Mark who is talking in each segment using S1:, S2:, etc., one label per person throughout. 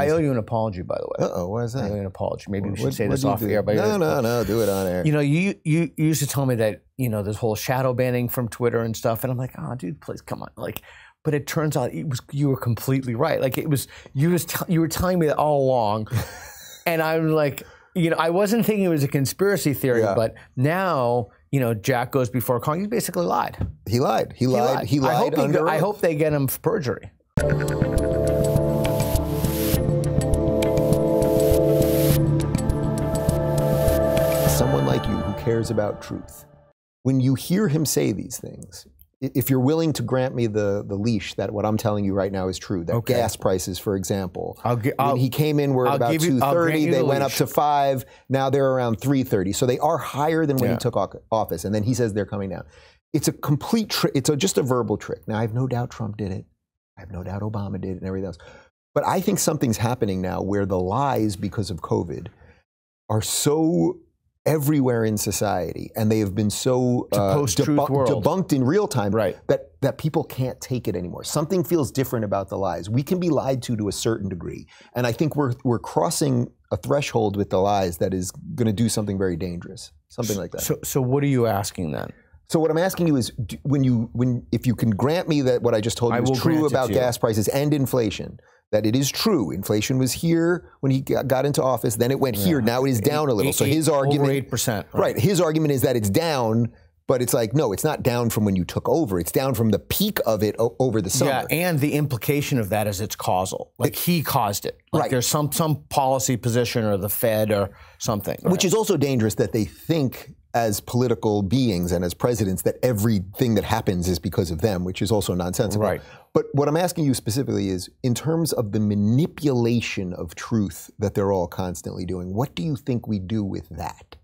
S1: I owe you an apology, by the way.
S2: Uh oh, why is
S1: I owe
S2: that?
S1: you an apology. Maybe we should
S2: What-
S1: say
S2: what
S1: this off
S2: do?
S1: air. But
S2: No, no, no, do it on air.
S1: You know, you, you you used to tell me that you know this whole shadow banning from Twitter and stuff, and I'm like, oh, dude, please come on, like. But it turns out it was you were completely right. Like it was you was t- you were telling me that all along, and I'm like, you know, I wasn't thinking it was a conspiracy theory,
S2: Yeah.
S1: but now you know Jack goes before Congress. He basically lied.
S2: he lied. He lied. He lied.
S1: I hope, he I hope they get him for perjury.
S2: Someone like you who cares about truth, when you hear him say these things, if you're willing to grant me the, the leash that what I'm telling you right now is true, that
S1: Okay.
S2: gas prices, for example,
S1: I'll gi-
S2: when
S1: I'll-
S2: he came in, we're
S1: I'll
S2: about
S1: give you- I'll grant
S2: 230. They
S1: the
S2: went up to five. Now they're around 330. So they are higher than when
S1: Yeah.
S2: he took office. And then he says they're coming down. It's a complete trick. It's a, just a verbal trick. Now I have no doubt Trump did it. I have no doubt Obama did it and everything else. But I think something's happening now where the lies because of COVID are so everywhere in society and they have been so uh,
S1: world.
S2: debunked in real time
S1: Right.
S2: that, that people can't take it anymore. Something feels different about the lies. We can be lied to to a certain degree. And I think we're, we're crossing a threshold with the lies that is going to do something very dangerous. Something like that.
S1: So, so what are you asking then?
S2: So what I'm asking you is, do- when you when if you can grant me that what I just told you
S1: I
S2: is true about gas prices and inflation, that it is true. Inflation was here when he got into office. Then it went here. Now it is down a little. So his argument,
S1: over eight percent,
S2: right? His argument is that it's down, but it's like no, it's not down from when you took over. It's down from the peak of it o- over the summer.
S1: Yeah, and the implication of that is it's causal. Like he caused it. Like
S2: Right.
S1: there's some some policy position or the Fed or something.
S2: Which is also dangerous that they think as political beings and as presidents that everything that happens is because of them, which is also nonsensical.
S1: Right.
S2: But what I'm asking you specifically is in terms of the manipulation of truth that they're all constantly doing, what do you think we do with that?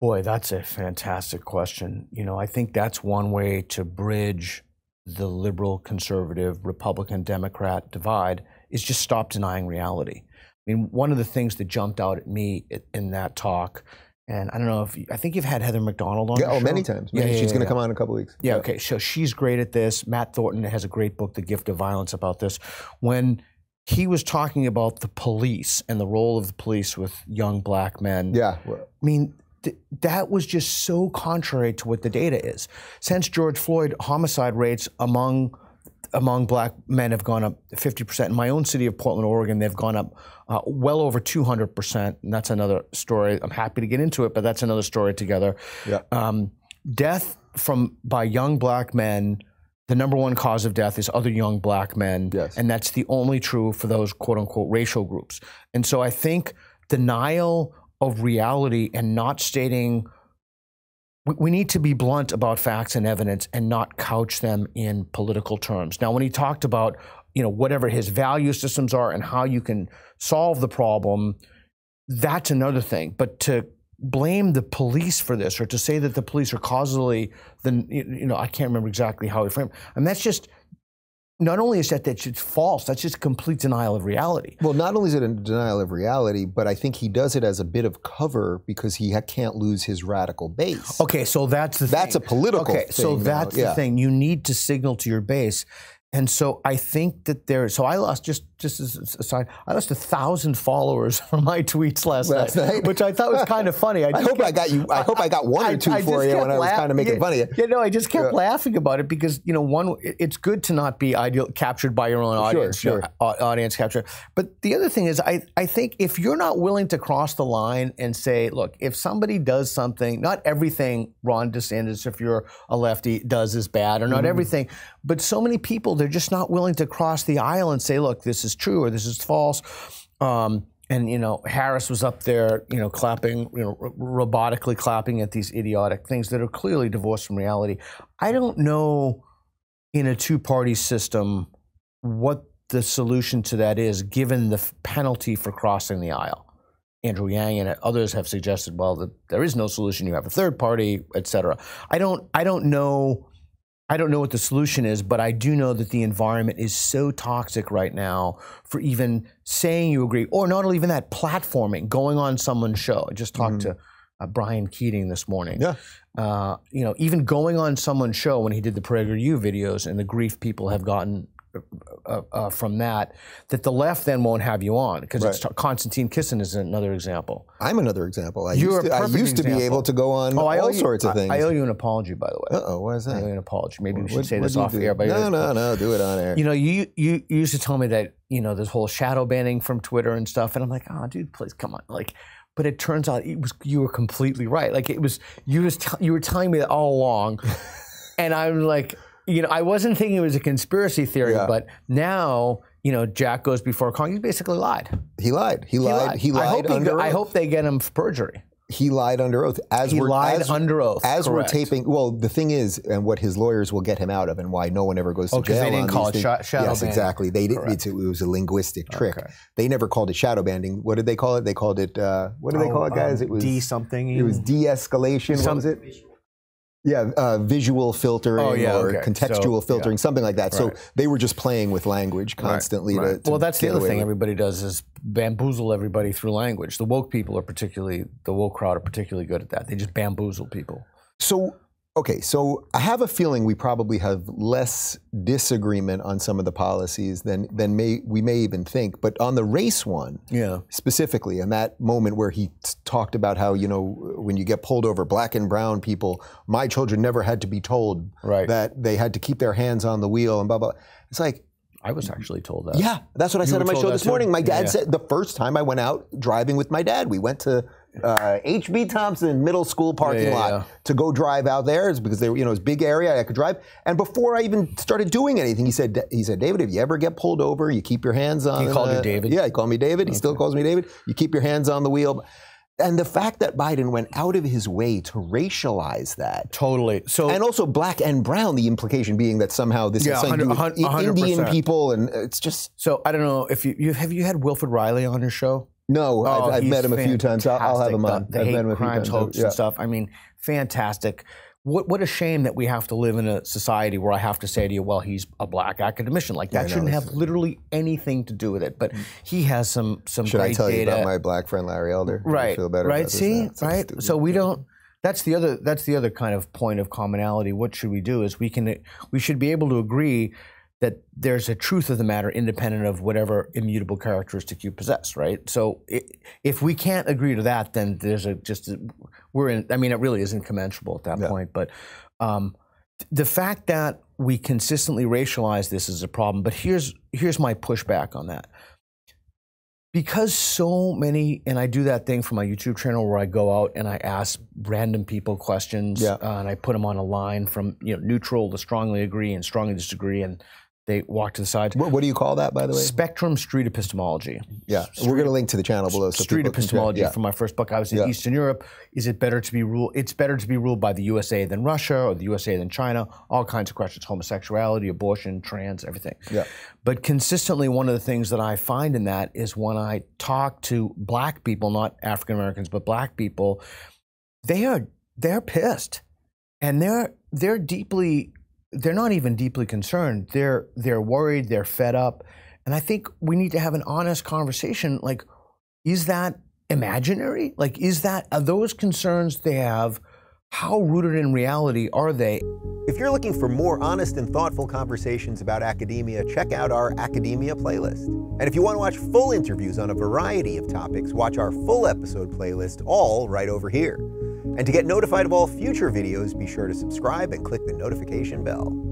S1: Boy, that's a fantastic question. You know, I think that's one way to bridge the liberal, conservative, Republican, Democrat divide is just stop denying reality. I mean, one of the things that jumped out at me in that talk, and I don't know if you, I think you've had Heather Mac Donald on.
S2: Yeah, oh, many
S1: show?
S2: times.
S1: Yeah,
S2: Many-
S1: yeah,
S2: She's
S1: yeah,
S2: going to
S1: yeah.
S2: come on in a couple weeks.
S1: Yeah, okay. So she's great at this. Matt Thornton has a great book, The Gift of Violence, about this. When he was talking about the police and the role of the police with young black men.
S2: Yeah.
S1: I mean, th- that was just so contrary to what the data is. Since George Floyd, homicide rates among among black men have gone up 50%. In my own city of Portland, Oregon, they've gone up uh, well over 200%. And that's another story. I'm happy to get into it, but that's another story together.
S2: Yeah.
S1: Um, death from by young black men, the number one cause of death is other young black men.
S2: Yes.
S1: And that's the only true for those quote unquote racial groups. And so I think denial of reality and not stating we- we need to be blunt about facts and evidence and not couch them in political terms. Now, when he talked about, you know, whatever his value systems are and how you can solve the problem, that's another thing. But to blame the police for this or to say that the police are causally, then you know, I can't remember exactly how he framed. And that's just not only is that that's just false, that's just complete denial of reality.
S2: Well, not only is it a denial of reality, but I think he does it as a bit of cover because he ha- can't lose his radical base.
S1: Okay, so that's the
S2: That's
S1: thing.
S2: a political
S1: Okay, so
S2: now,
S1: that's
S2: yeah.
S1: the thing. You need to signal to your base. And so I think that there. So I lost just just as a side. I lost a thousand followers from my tweets last,
S2: Last night?
S1: which I thought was kind of funny.
S2: I
S1: just
S2: hope I got you. I hope I got one or two
S1: I
S2: for you
S1: kept
S2: when I was kind of making
S1: yeah,
S2: fun of you.
S1: Yeah, no, I just kept
S2: Yeah.
S1: laughing about it because you know, one, it's good to not be ideal captured by your own audience, you know,
S2: sure.
S1: au- audience capture. But the other thing is, I I think if you're not willing to cross the line and say, look, if somebody does something, not everything Ron DeSantis, if you're a lefty, does is bad, or not
S2: Mm-hmm.
S1: everything, but so many people they're just not willing to cross the aisle and say, look, this is true or this is false. Um, and you know, Harris was up there, you know, clapping, you know, ro- robotically clapping at these idiotic things that are clearly divorced from reality. I don't know in a two-party system what the solution to that is, given the penalty for crossing the aisle. Andrew Yang and others have suggested, well, that there is no solution. You have a third party, et cetera. I don't, I don't know. I don't know what the solution is, but I do know that the environment is so toxic right now for even saying you agree, or not even that platforming, going on someone's show. I just talked to uh, Brian Keating this morning.
S2: Yeah.
S1: Uh, you know, even going on someone's show when he did the PragerU videos and the grief people have gotten uh, uh, from that that the left then won't have you on because
S2: Right.
S1: it's Konstantin Kisin is another example.
S2: I'm another example. I
S1: You're
S2: used, to, I used to be able to go on
S1: Oh, I
S2: all
S1: you-
S2: sorts of things.
S1: I, owe you an apology, by the way.
S2: Uh oh, what is
S1: I owe
S2: that?
S1: you an apology. Maybe we should
S2: What-
S1: say this off
S2: do?
S1: air. But
S2: No, no, no. Do it on air.
S1: You know, you you you used to tell me that you know this whole shadow banning from Twitter and stuff, and I'm like, oh, dude, please come on, like. But it turns out it was you were completely right. Like it was you was you were telling me that all along, and I'm like, you know, I wasn't thinking it was a conspiracy theory,
S2: Yeah.
S1: but now you know Jack goes before Congress. He basically lied.
S2: he lied. He lied. He
S1: I
S2: lied
S1: hope, he
S2: under
S1: go-
S2: oath.
S1: I hope they get him for perjury.
S2: he lied under oath. As
S1: He
S2: we're
S1: lied
S2: as,
S1: under oath.
S2: as we're taping. Well, the thing is, and what his lawyers will get him out of, and why no one ever goes to
S1: Oh, 'cause
S2: jail.
S1: they didn't call it sh- shadow
S2: Yes,
S1: banning.
S2: exactly. They did.
S1: Correct.
S2: It's, it was a linguistic trick.
S1: Okay.
S2: They never called it shadow banning. What did they call it? They called it. Uh, what did they call it, guys? it was
S1: Oh, um, D something.
S2: It was de-escalation. What
S1: Some-
S2: was it? Yeah, uh, visual filtering
S1: Oh, yeah,
S2: or
S1: okay.
S2: contextual
S1: So,
S2: filtering, something like that. So they were just playing with language constantly. To,
S1: Right.
S2: to
S1: well, that's the other thing
S2: with-
S1: everybody does is bamboozle everybody through language. The woke people are particularly the woke crowd are particularly good at that. They just bamboozle people.
S2: So, okay, so I have a feeling we probably have less disagreement on some of the policies than than may we may even think. But on the race one,
S1: Yeah.
S2: specifically, in that moment where he talked about how you know when you get pulled over, black and brown people, my children never had to be told
S1: Right.
S2: that they had to keep their hands on the wheel and blah blah. It's like.
S1: I was actually told that.
S2: Yeah, that's what I said on my show this
S1: too?
S2: morning. My dad
S1: Yeah.
S2: said the first time I went out driving with my dad, we went to uh, HB Thompson Middle School parking
S1: Yeah, yeah,
S2: lot
S1: yeah.
S2: to go drive out there It's because they were, you know, it's a big area I could drive. And before I even started doing anything, he said, he said, David, if you ever get pulled over, you keep your hands on.
S1: He called you
S2: uh,
S1: David?
S2: Yeah, he called me David. He still calls me David. You keep your hands on the wheel. And the fact that Biden went out of his way to racialize that.
S1: Totally. So
S2: And also black and brown, the implication being that somehow this
S1: Yeah,
S2: has something to do with
S1: 100
S2: Indian people, and it's just
S1: so I don't know if you, you have you had Wilfred Reilly on your show.
S2: No, I've,
S1: Oh,
S2: I've met him a few times. I'll, I'll have him on.
S1: The, the
S2: I've
S1: hate
S2: met him a few times.
S1: hoax
S2: Yeah.
S1: and stuff. I mean, fantastic. What what a shame that we have to live in a society where I have to say to you, well, he's a black academician. Like that
S2: know,
S1: shouldn't have literally anything to do with it. But he has some some
S2: Should I tell you about my black friend Larry Elder? I
S1: right
S2: feel better
S1: right see. Right
S2: stupid.
S1: so we don't that's the other that's the other kind of point of commonality what should we do is we can we should be able to agree that there's a truth of the matter independent of whatever immutable characteristic you possess right so i if we can't agree to that then there's a just a, we're in i mean it really is incommensurable at that
S2: Yeah.
S1: point but um, the fact that we consistently racialize this is a problem but here's here's my pushback on that because so many and i do that thing for my youtube channel where i go out and i ask random people questions
S2: Yeah.
S1: uh, and i put them on a line from you know neutral to strongly agree and strongly disagree and they walk to the side
S2: What, what do you call that, by the way?
S1: spectrum street epistemology
S2: yeah, we're going to link to the channel below. So
S1: street
S2: people can check-
S1: epistemology
S2: Yeah.
S1: from my first book. I was in
S2: Yeah.
S1: Eastern Europe. Is it better to be ruled? It's better to be ruled by the USA than Russia, or the USA than China. All kinds of questions: homosexuality, abortion, trans, everything.
S2: Yeah.
S1: But consistently, one of the things that I find in that is when I talk to Black people, not African Americans, but Black people, they are they're pissed, and they're they're deeply they're not even deeply concerned. They're they're worried. They're fed up, and I think we need to have an honest conversation. Like, is that imaginary? Like, is that are those concerns they have? How rooted in reality are they?
S2: If you're looking for more honest and thoughtful conversations about academia, check out our Academia playlist. And if you want to watch full interviews on a variety of topics, watch our full episode playlist, all right over here. And to get notified of all future videos, be sure to subscribe and click the notification bell.